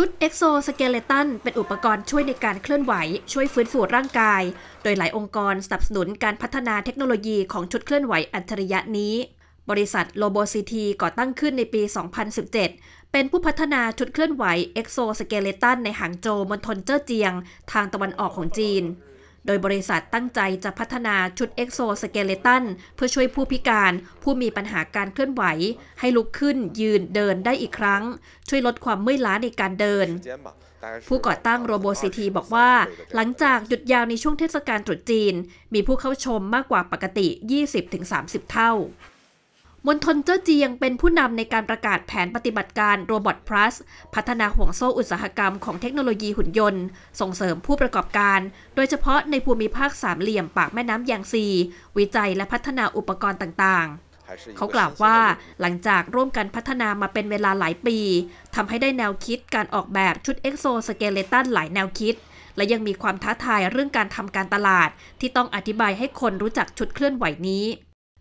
ชุด Exoskeleton เป็นอุปกรณ์ช่วยในการเคลื่อนไหว ช่วยฟื้นฟูร่างกาย โดยหลายองค์กรสนับสนุนการพัฒนาเทคโนโลยีของชุดเคลื่อนไหวอัจฉริยะนี้ บริษัท RoboCT ก่อตั้งขึ้นในปี 2017 เป็นผู้พัฒนาชุดเคลื่อนไหว Exoskeleton ในหางโจวมณฑลเจ้อเจียง ทางตะวันออกของจีน โดยบริษัทตั้งใจจะพัฒนาชุด Exoskeleton เพื่อช่วยผู้พิการผู้มีปัญหาการเคลื่อนไหว ให้ลุกขึ้นยืนเดินได้อีกครั้ง ช่วยลดความเมื่อยล้าในการเดิน ผู้ก่อตั้งโรโบซิทีบอกว่า หลังจากหยุดยาวในช่วงเทศกาลตรุษจีน มีผู้เข้าชมมากกว่าปกติ 20-30 เท่า มณฑลเจ้าเจียงเป็นผู้นำในการประกาศแผนปฏิบัติการโรบอทพลัสพัฒนาห่วงโซ่อุตสาหกรรมของเทคโนโลยีหุ่นยนต์ ส่งเสริมผู้ประกอบการ โดยเฉพาะในภูมิภาคสามเหลี่ยมปากแม่น้ำยางซี วิจัยและพัฒนาอุปกรณ์ต่างๆเขากล่าวว่าหลังจากร่วมกันพัฒนามาเป็นเวลาหลายปีทำให้ได้แนวคิดการออกแบบชุด Exoskeleton หลายแนวคิด และยังมีความท้าทายเรื่องการทำการตลาด ที่ต้องอธิบายให้คนรู้จักชุดเคลื่อนไหวนี้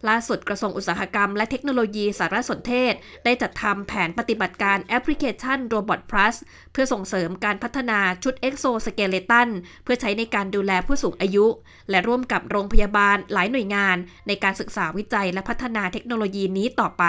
ล่าสุดกระทรวงอุตสาหกรรมและเทคโนโลยีสารสนเทศ ได้จัดทำแผนปฏิบัติการแอปพลิเคชัน Robot Plus เพื่อส่งเสริมการพัฒนาชุด Exoskeleton เพื่อใช้ในการดูแลผู้สูงอายุ และร่วมกับโรงพยาบาลหลายหน่วยงาน ในการศึกษาวิจัยและพัฒนาเทคโนโลยีนี้ต่อไป